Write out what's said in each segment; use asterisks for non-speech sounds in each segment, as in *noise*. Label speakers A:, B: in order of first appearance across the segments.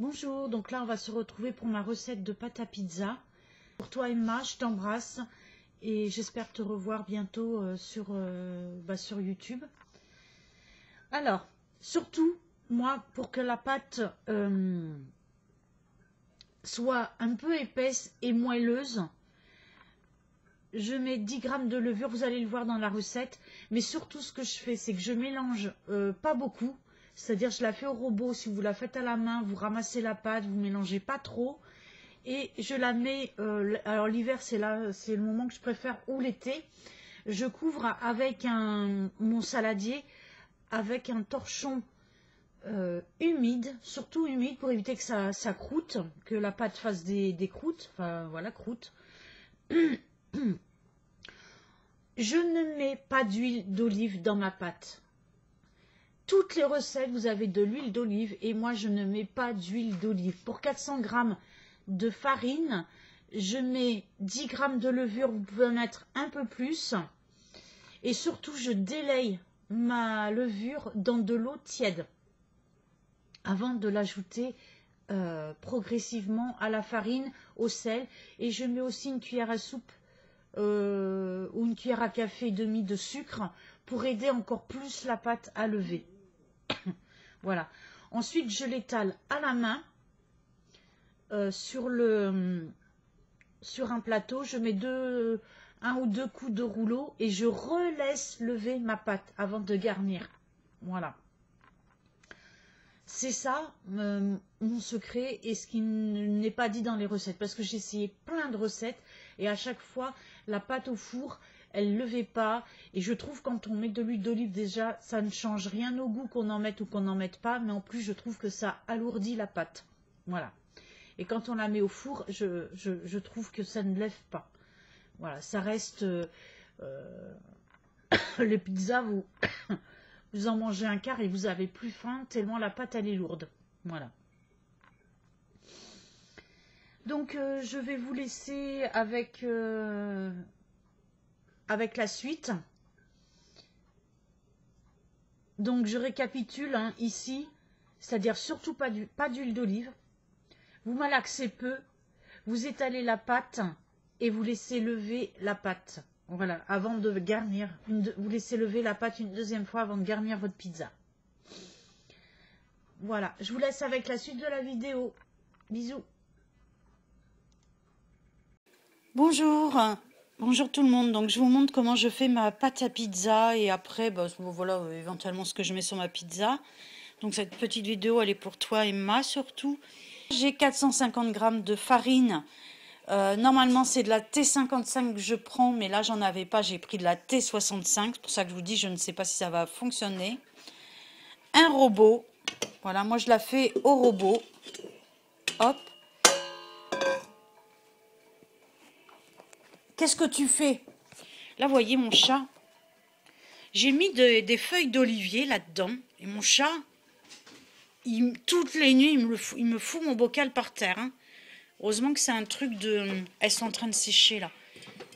A: Bonjour, donc là on va se retrouver pour ma recette de pâte à pizza. Pour toi Emma, je t'embrasse et j'espère te revoir bientôt euh, sur, euh, bah, sur YouTube. Alors, surtout, moi, pour que la pâte euh, soit un peu épaisse et moelleuse, je mets 10 grammes de levure, vous allez le voir dans la recette. Mais surtout, ce que je fais, c'est que je mélange pas beaucoup. C'est-à-dire, je la fais au robot. Si vous la faites à la main, vous ramassez la pâte, vous mélangez pas trop. Et je la mets, euh, alors l'hiver, c'est le moment que je préfère, ou l'été. Je couvre avec un, mon saladier, avec un torchon euh, humide, surtout humide pour éviter que ça, ça croûte, que la pâte fasse des, des croûtes. Enfin, voilà, croûte. *clears throat* Je ne mets pas d'huile d'olive dans ma pâte. Toutes les recettes, vous avez de l'huile d'olive et moi, je ne mets pas d'huile d'olive. Pour 400 grammes de farine, je mets 10 grammes de levure, vous pouvez en mettre un peu plus. Et surtout, je délaye ma levure dans de l'eau tiède avant de l'ajouter euh, progressivement à la farine, au sel. Et je mets aussi une cuillère à soupe euh, ou une cuillère à café et demi de sucre pour aider encore plus la pâte à lever. *coughs* voilà. Ensuite, je l'étale à la main euh, sur, le, sur un plateau. Je mets deux, un ou deux coups de rouleau et je relaisse lever ma pâte avant de garnir. Voilà. C'est ça euh, mon secret et ce qui n'est pas dit dans les recettes. Parce que j'ai essayé plein de recettes et à chaque fois, la pâte au four, elle ne levait pas. Et je trouve quand on met de l'huile d'olive déjà, ça ne change rien au goût qu'on en mette ou qu'on n'en mette pas. Mais en plus, je trouve que ça alourdit la pâte. Voilà. Et quand on la met au four, je, je, trouve que ça ne lève pas. Voilà, ça reste... Euh, euh, *coughs* les pizzas, vous... *coughs* Vous en mangez un quart et vous avez plus faim tellement la pâte elle est lourde. Voilà. Donc euh, je vais vous laisser avec, avec la suite. Donc je récapitule hein, ici, c'est-à-dire surtout pas d'huile d'olive. Vous malaxez peu, vous étalez la pâte et vous laissez lever la pâte. Voilà, avant de garnir, vous laissez lever la pâte une deuxième fois avant de garnir votre pizza. Voilà, je vous laisse avec la suite de la vidéo. Bisous. Bonjour, bonjour tout le monde. Donc je vous montre comment je fais ma pâte à pizza et après, bah, voilà, éventuellement ce que je mets sur ma pizza. Donc cette petite vidéo, elle est pour toi Emma surtout. J'ai 450 grammes de farine euh, normalement, c'est de la T55 que je prends, mais là, j'en avais pas. J'ai pris de la T65. C'est pour ça que je vous dis, je ne sais pas si ça va fonctionner. Un robot. Voilà, moi, je la fais au robot. Hop. Qu'est-ce que tu fais? Là, voyez mon chat. J'ai mis des feuilles d'olivier là-dedans. Et mon chat, toutes les nuits, il me, il me fout mon bocal par terre. Hein. Heureusement que c'est un truc de... Elles sont en train de sécher là.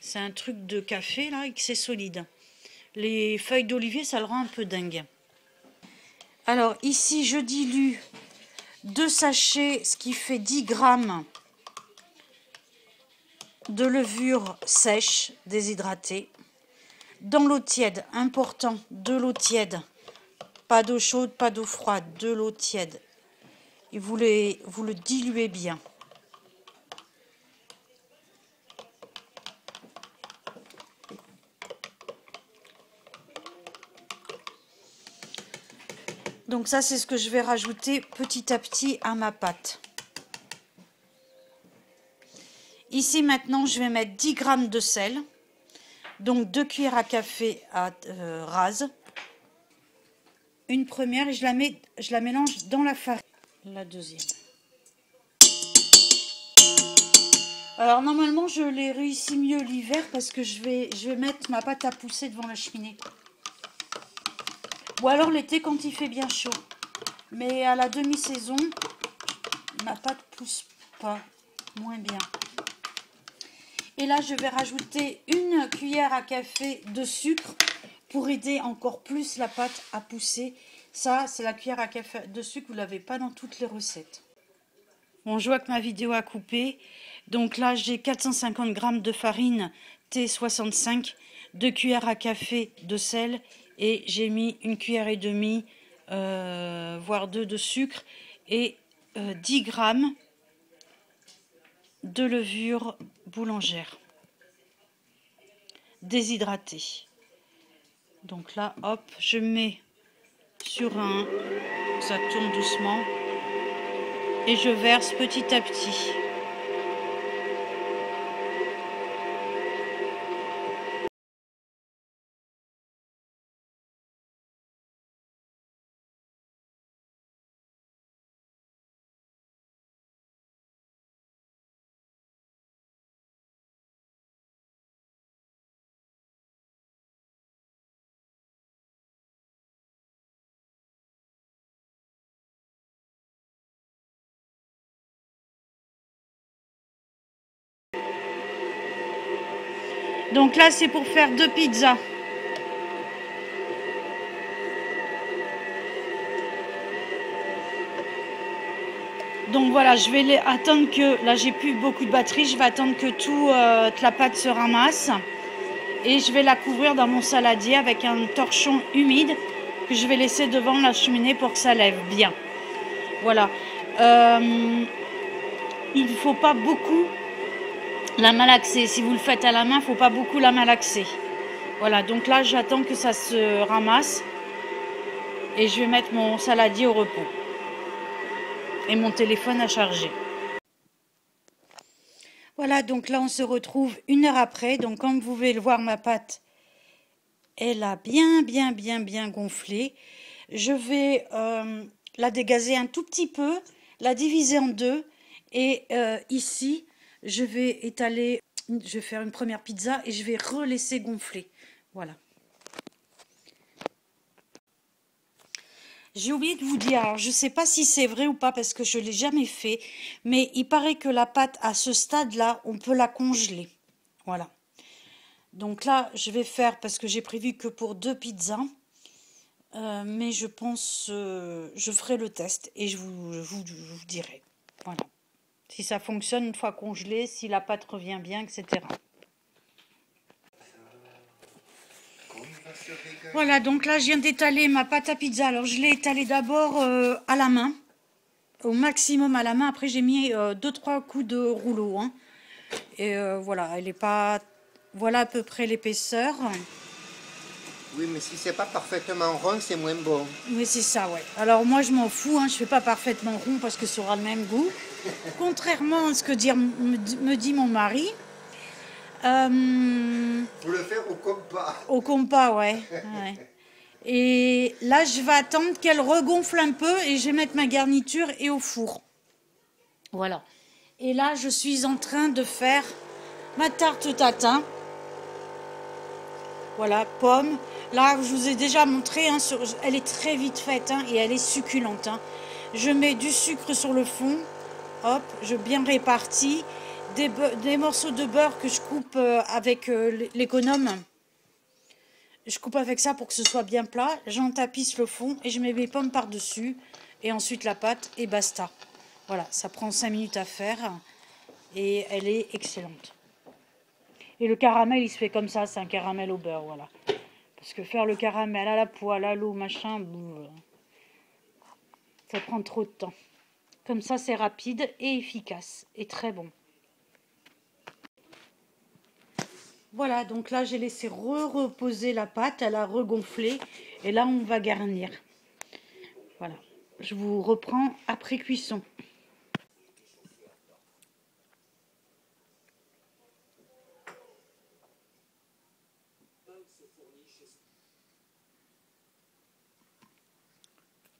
A: C'est un truc de café là et que c'est solide. Les feuilles d'olivier, ça le rend un peu dingue. Alors ici, je dilue deux sachets, ce qui fait 10 grammes de levure sèche, déshydratée. Dans l'eau tiède, important, de l'eau tiède. Pas d'eau chaude, pas d'eau froide, de l'eau tiède. Et vous, les, vous le diluez bien. Donc ça, c'est ce que je vais rajouter petit à petit à ma pâte. Ici, maintenant, je vais mettre 10 g de sel. Donc, 2 cuillères à café à euh, rase. Une première et je la, mets, je la mélange dans la farine. La deuxième. Alors, normalement, je l'ai réussi mieux l'hiver parce que je vais, je vais mettre ma pâte à pousser devant la cheminée. Ou alors l'été quand il fait bien chaud. Mais à la demi-saison, ma pâte pousse pas, moins bien. Et là, je vais rajouter une cuillère à café de sucre pour aider encore plus la pâte à pousser. Ça, c'est la cuillère à café de sucre, vous ne l'avez pas dans toutes les recettes. Bon, je vois que ma vidéo a coupé. Donc là, j'ai 450 g de farine T65, 2 cuillères à café de sel et j'ai mis une cuillère et demie, euh, voire deux de sucre et 10 euh, g de levure boulangère déshydratée. Donc là, hop, je mets sur un, ça tourne doucement et je verse petit à petit. Donc là, c'est pour faire deux pizzas. Donc voilà, je vais attendre que, là j'ai plus beaucoup de batterie, je vais attendre que tout, euh, la pâte se ramasse. Et je vais la couvrir dans mon saladier avec un torchon humide que je vais laisser devant la cheminée pour que ça lève bien. Voilà. Euh, il ne faut pas beaucoup la malaxer. Si vous le faites à la main, il ne faut pas beaucoup la malaxer. Voilà, donc là, j'attends que ça se ramasse. Et je vais mettre mon saladier au repos. Et mon téléphone à charger. Voilà, donc là, on se retrouve une heure après. Donc, comme vous pouvez le voir, ma pâte, elle a bien, bien, bien, bien gonflé. Je vais euh, la dégazer un tout petit peu, la diviser en deux. Et euh, ici, je vais étaler, je vais faire une première pizza et je vais relaisser gonfler. Voilà. J'ai oublié de vous dire, je ne sais pas si c'est vrai ou pas parce que je ne l'ai jamais fait, mais il paraît que la pâte à ce stade-là, on peut la congeler. Voilà. Donc là, je vais faire, parce que j'ai prévu que pour deux pizzas, euh, mais je pense, euh, je ferai le test et je vous, je vous dirai. Voilà si ça fonctionne une fois congelé, si la pâte revient bien, etc. Voilà, donc là, je viens d'étaler ma pâte à pizza. Alors, je l'ai étalée d'abord euh, à la main, au maximum à la main. Après, j'ai mis 2-3 euh, coups de rouleau. Hein. Et euh, voilà, elle est pas... Voilà à peu près l'épaisseur.
B: Oui, mais si c'est pas parfaitement rond, c'est moins bon.
A: Oui, c'est ça, ouais. Alors moi, je m'en fous, hein, je fais pas parfaitement rond parce que ça aura le même goût. Contrairement à ce que dire, me, dit mon mari.
B: Euh, Faut le faire au compas.
A: Au compas, ouais. Et là, je vais attendre qu'elle regonfle un peu et je vais mettre ma garniture et au four. Voilà. Et là, je suis en train de faire ma tarte tatin. Voilà, pomme. Là, je vous ai déjà montré, hein, elle est très vite faite hein, et elle est succulente. Hein. Je mets du sucre sur le fond, hop, je bien répartis, des, morceaux de beurre que je coupe euh, avec euh, l'économe. Je coupe avec ça pour que ce soit bien plat. J'en tapisse le fond et je mets mes pommes par-dessus. Et ensuite la pâte et basta. Voilà, ça prend 5 minutes à faire et elle est excellente. Et le caramel, il se fait comme ça, c'est un caramel au beurre, voilà. Parce que faire le caramel à la poêle, à l'eau, machin, ça prend trop de temps. Comme ça, c'est rapide et efficace et très bon. Voilà, donc là, j'ai laissé re-reposer la pâte, elle a regonflé. Et là, on va garnir. Voilà, je vous reprends après cuisson.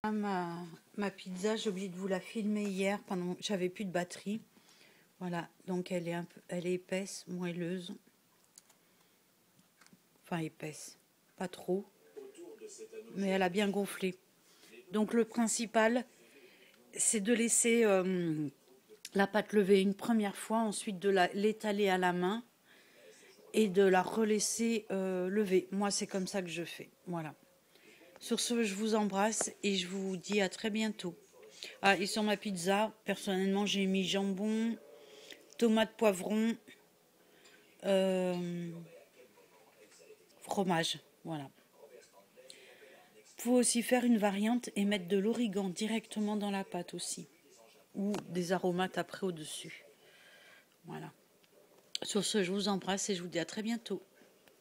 A: Ma, ma pizza, j'ai oublié de vous la filmer hier j'avais plus de batterie. Voilà, donc elle est un peu, épaisse, moelleuse. Enfin épaisse, pas trop. Mais elle a bien gonflé. Donc le principal, c'est de laisser euh, la pâte lever une première fois, ensuite de l'étaler à la main et de la relaisser euh, lever. Moi, c'est comme ça que je fais. Voilà. Sur ce, je vous embrasse et je vous dis à très bientôt. Ah, et sur ma pizza, personnellement, j'ai mis jambon, tomate, poivron, euh, fromage. Voilà. Vous pouvez aussi faire une variante et mettre de l'origan directement dans la pâte aussi. Ou des aromates après au-dessus. Voilà. Sur ce, je vous embrasse et je vous dis à très bientôt.